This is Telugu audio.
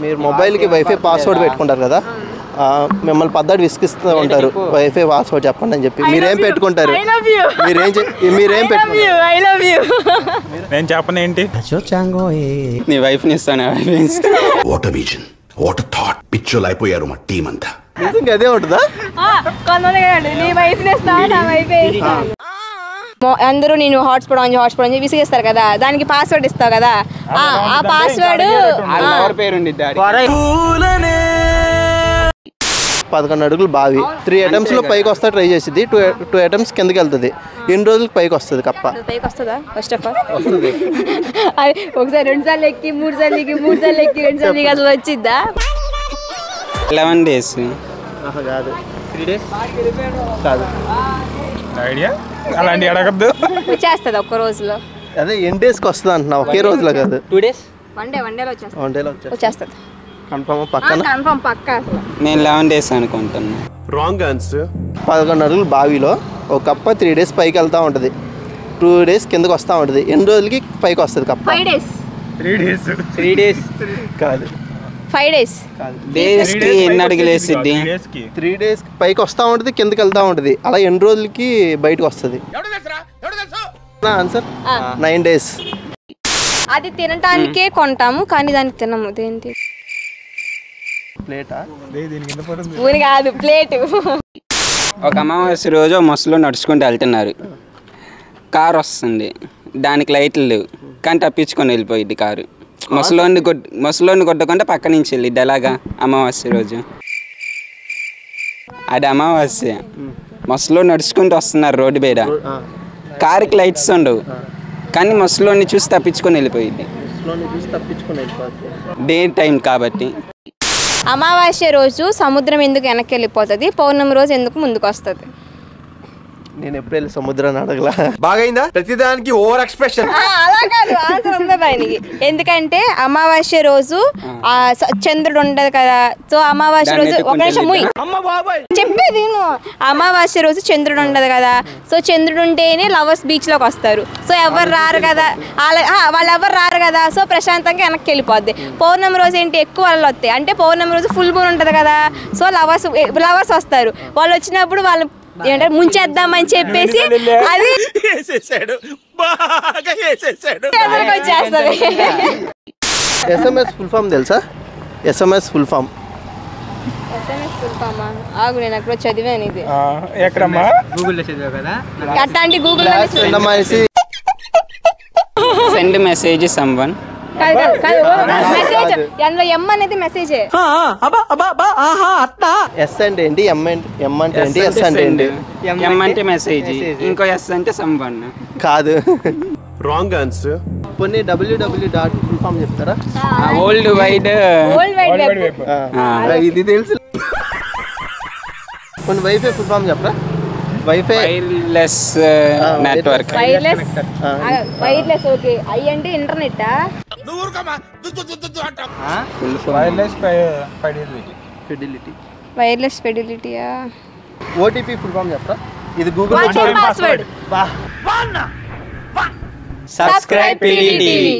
మీరు మొబైల్కి వైఫై పాస్వర్డ్ పెట్టుకుంటారు కదా? మిమ్మల్ని పద్ధతి విసిగిస్తూ ఉంటారు. వైఫై పాస్వర్డ్ చెప్పండి అని చెప్పి. మీరేం పెట్టుకుంటారు. మీరేం మీరేం. నేను చెప్పను ఏంటి? నీ వైఫ్ని ఇస్తాను వైఫ్ ఇస్తా వాట్ విజన్ వాట్ థాట్ పిచ్చోలు అయిపోయారు మా టీం అంతా. నిజంగా అదే ఉంటుందా? ఆ, కొంతమంది కదండి నీ వైఫ్ ఇస్తా నా వైఫ్ ఇస్తాను అందరూ నేను హాట్స్పాట్ ఆన్ హాట్స్పాట్ అని విసిగేస్తారు కదా. దానికి పాస్వర్డ్ ఇస్తావు కదా. ఆ, ఆ పాస్వర్డ్? పదకొండు అడుగులు బావి. త్రీ అటెంప్ట్స్లో పైకి వస్తా ట్రై చేసింది టూ టూ అటెంప్ట్స్ కిందకి వెళ్తుంది. ఎన్ని రోజులకు పైకి వస్తుంది కప్ప పైకి వస్తుందా ఫస్ట్ ఆఫ్ ఆల్ ఒకసారి రెండు సార్లు ఎక్కి మూడు సార్లు ఎక్కి మూడు సార్లు ఎక్కి రెండు సార్లు ఎక్కి అసలు వచ్చిద్దా? లెవెన్ డేస్ కాదు. త్రీ డేస్ కాదు. ఐడియా? అలాంటి అడగద్దు. వచ్చేస్తుంది ఒక్క రోజులో. అదే ఎన్ని డేస్కి వస్తుంది అంటున్నా ఒకే రోజులో కాదు. వన్ డే వన్ డేలో వచ్చేస్తుంది. వన్ డేలో వచ్చేస్తుంది. వచ్చేస్తుంది. కన్ఫర్మ్ పక్కన? కన్ఫర్మ్ పక్క అసలు. నేను లెవెన్ డేస్ అనుకుంటున్నా. రాంగ్ ఆన్సర్ పదకొండు అడుగులు బావిలో ఒక కప్ప త్రీ డేస్ పైకి వెళ్తూ ఉంటుంది. టూ డేస్ కిందకి వస్తూ ఉంటుంది. ఎన్ని రోజులకి పైకి వస్తుంది కప్ప? Five days three days three days కాదు. ఫైవ్ డేస్ డేస్కి ఎన్ని అడుగులు వేసిద్ది? త్రీ డేస్ పైకి వస్తూ ఉంటుంది కిందకి వెళ్తూ ఉంటుంది. అలా ఎన్ని రోజులకి బయటకు వస్తుంది? నా ఆన్సర్ నైన్ డేస్ అది తినటానికే కొంటాము కానీ దానికి తినము. దేంటి ప్లేటా దీని కింద పడుతుంది ఊరి కాదు ప్లేట్. ఒక అమావాస్య రోజు మస్సులో నడుచుకుంటూ వెళ్తున్నారు. కారు వస్తుంది. దానికి లైట్లు లేవు. కానీ తప్పించుకొని వెళ్ళిపోయింది కారు. ముసలోని కొట్ ముసలోని కొట్టకుండా పక్క నుంచి వెళ్ళిద్ది అలాగా అమావాస్య రోజు. అది అమావాస్య. ముసలో నడుచుకుంటూ వస్తున్నారు రోడ్డు మీద. కారుకి లైట్స్ ఉండవు. కానీ ముసలోని చూసి తప్పించుకొని వెళ్ళిపోయింది. డే టైం కాబట్టి. అమావాస్య రోజు సముద్రం ఎందుకు వెనక్కి వెళ్ళిపోతుంది? పౌర్ణమి రోజు ఎందుకు ముందుకు వస్తుంది నేను ఎప్పుడు వెళ్ళి సముద్రాన్ని అడగలా. బాగైందా? ప్రతిదానికి ఓవర్ ఎక్స్ప్రెషన్. అలా కాదు ఆన్సర్ ఉంది దానికి. ఎందుకంటే అమావాస్య రోజు ఆ స- చంద్రుడు ఉండదు కదా. సో అమావాస్య రోజు ఒక నిమిషం ముయ్. చెప్పేది విను. అమావాస్య రోజు చంద్రుడు ఉండదు కదా. సో చంద్రుడు ఉంటేనే లవర్స్ బీచ్లోకి వస్తారు. సో ఎవరు రారు కదా. వాళ్ళ- ఆ, వాళ్ళు ఎవరు రారు కదా. సో ప్రశాంతంగా వెనక్కి వెళ్ళిపోద్ది. పౌర్ణమి రోజు ఏంటి? ఎక్కువ వాళ్ళు వస్తాయి. అంటే పౌర్ణమి రోజు ఫుల్ మూన్ ఉంటుంది కదా. సో లవర్స్ లవర్స్ వస్తారు. వాళ్ళు వచ్చినప్పుడు వాళ్ళు ఏంటంటే ముంచేద్దామని చెప్పేసి అది వేసేసాడు. బాగా వేసేసాడు. ఎదురుకు వచ్చేస్తుంది. ఎస్ఎంఎస్ ఫుల్ ఫామ్ తెలుసా? SMS full form SMS full Fama ఆగు నేను అక్కడ చదివాను ఇది. అట్లాంటి Google send message someone message అందులో ఎం అనేది మెసేజే ఎస్ అంటే ఏంటి? ఎం అంటే ఎం అంటే ఏంటి? ఎస్ అంటే ఏంటి? ఎం అంటే మెసేజ్ ఇంకో ఎస్ అంటే సంవన్ కాదు. రాంగ్ ఆన్సర్ కొన్ని W W dot full form చెప్తారా? Old wide world wide web ఇది తెలుసు. కొన్ని వైఫై ఫుల్ ఫామ్ చెప్పరా? Wifi wireless network wireless wireless okay I wireless fidelity wireless ఫెడిలిటీయా OTP full form చెప్పరా ఇది గూగుల్ పాస్వర్డ్ సబ్స్క్రైబ్ పిడిటివి